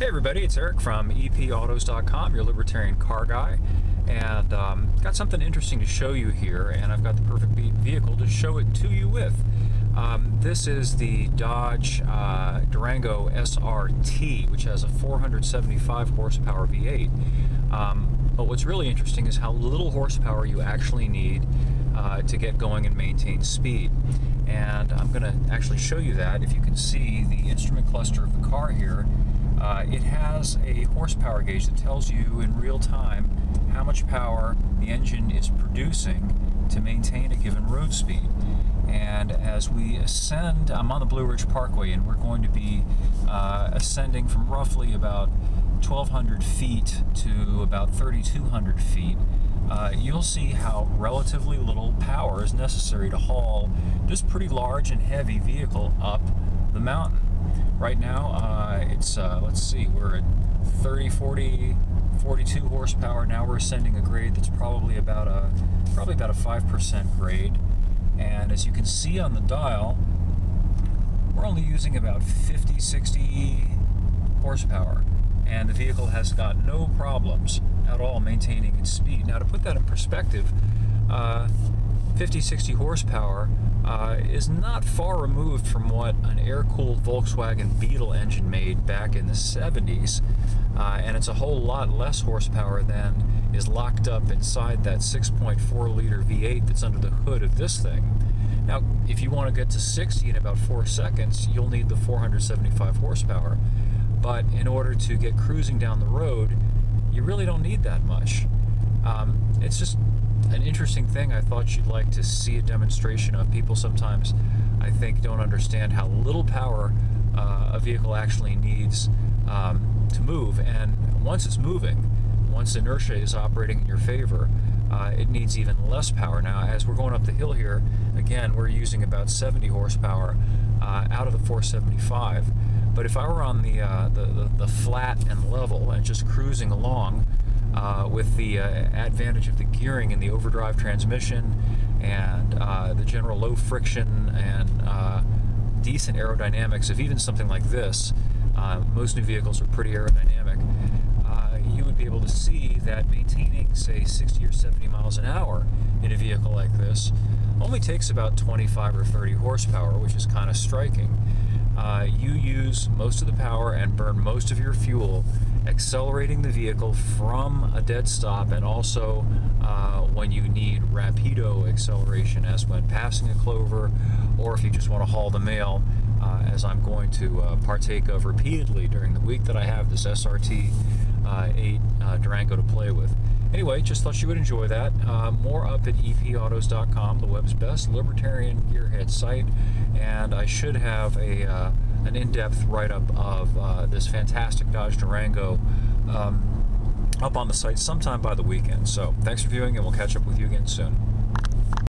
Hey everybody, it's Eric from EPAutos.com, your libertarian car guy, and um, got something interesting to show you here, and I've got the perfect vehicle to show it to you with. Um, this is the Dodge uh, Durango SRT, which has a 475 horsepower V8. Um, but what's really interesting is how little horsepower you actually need uh, to get going and maintain speed. And I'm going to actually show you that. If you can see the instrument cluster of the car here, uh, it has a horsepower gauge that tells you in real time how much power the engine is producing to maintain a given road speed. And as we ascend, I'm on the Blue Ridge Parkway, and we're going to be uh, ascending from roughly about 1,200 feet to about 3,200 feet. Uh, you'll see how relatively little power is necessary to haul this pretty large and heavy vehicle up the mountain. Right now, uh, it's, uh, let's see, we're at 30, 40, 42 horsepower. Now we're ascending a grade that's probably about a, probably about a 5% grade. And as you can see on the dial, we're only using about 50, 60 horsepower. And the vehicle has got no problems at all maintaining its speed. Now to put that in perspective, uh, 50, 60 horsepower uh, is not far removed from what an air-cooled Volkswagen Beetle engine made back in the 70s. Uh, and it's a whole lot less horsepower than is locked up inside that 6.4 liter V8 that's under the hood of this thing. Now, if you want to get to 60 in about four seconds, you'll need the 475 horsepower. But in order to get cruising down the road, you really don't need that much. Um, it's just an interesting thing I thought you'd like to see a demonstration of. People sometimes, I think, don't understand how little power uh, a vehicle actually needs um, to move. And once it's moving, once inertia is operating in your favor, uh, it needs even less power. Now, as we're going up the hill here, again, we're using about 70 horsepower uh, out of the 475. But if I were on the, uh, the, the, the, flat and level and just cruising along, uh, with the uh, advantage of the gearing and the overdrive transmission and uh, the general low friction and uh, decent aerodynamics of even something like this, most new vehicles are pretty aerodynamic, you would be able to see that maintaining, say, 60 or 70 miles an hour in a vehicle like this only takes about 25 or 30 horsepower, which is kind of striking. You use most of the power and burn most of your fuel accelerating the vehicle from a dead stop and also uh, when you need rapido acceleration as when passing a clover or if you just want to haul the mail uh, as I'm going to uh, partake of repeatedly during the week that I have this SRT uh, 8 uh, Durango to play with. Anyway, just thought you would enjoy that. Uh, more up at epautos.com, the web's best libertarian gearhead site, and I should have a an in-depth write-up of uh, this fantastic Dodge Durango um, up on the site sometime by the weekend. So thanks for viewing, and we'll catch up with you again soon.